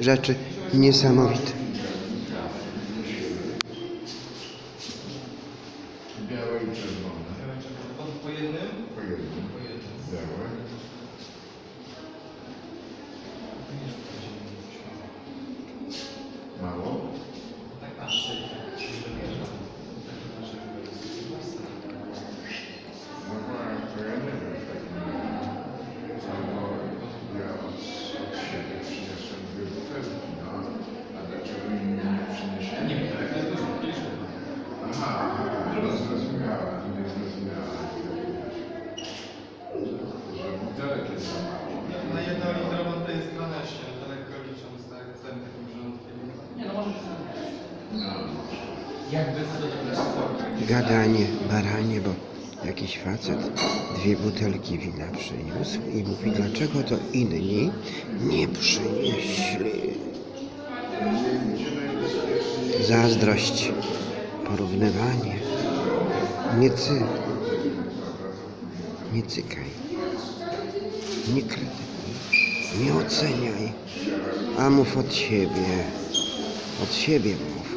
rzeczy niesamowite. Białe i czerwone. Po- Po jednym? Po jednym. Po jednym. Białe. Mało? Tak patrzę i tak się wybieram. Tak patrzę, No bo to ja nie wiem w takim razie. Albo ja od, od siebie przyniosłem dwie butelki, no. A dlaczego inni nie przynieśli? Nie wiem, jak to jest dużo, kieliszków. Aha, zrozumiałem, nie zrozumiałem. Jest jest 12, to lekko licząc, całym takim rządkiem. Nie no, może. Jakby. Gadanie, baranie, bo jakiś facet dwie butelki wina przyniósł i mówi, dlaczego to inni nie przynieśli. Zazdrość, porównywanie. Nie cy, nie cykaj, nie krytykuj, nie oceniaj, a mów od siebie, od siebie mów.